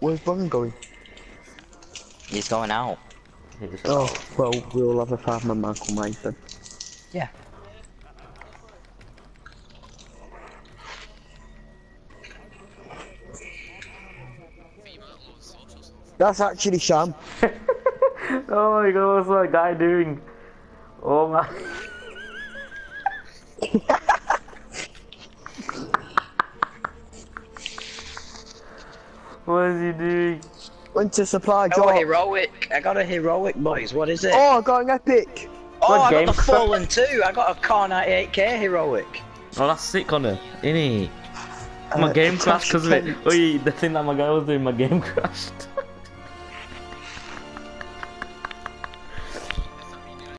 Where's Brian going? He's going out. He's- Oh, well, we'll have a five-man Michael Myers then. Yeah. That's actually Sham. Oh my god, what's that guy doing? Oh my. what is he doing? Went to supply Oh, drop. heroic. I got a heroic, boys. What is it? Oh, I got an epic. Oh, What I game got the? Fallen too. I got a Kar98k heroic. Oh, that's sick, Connor. Innit? My Uh, game it's crashed because of it. actually- Oh, the thing that my guy was doing, my game crashed.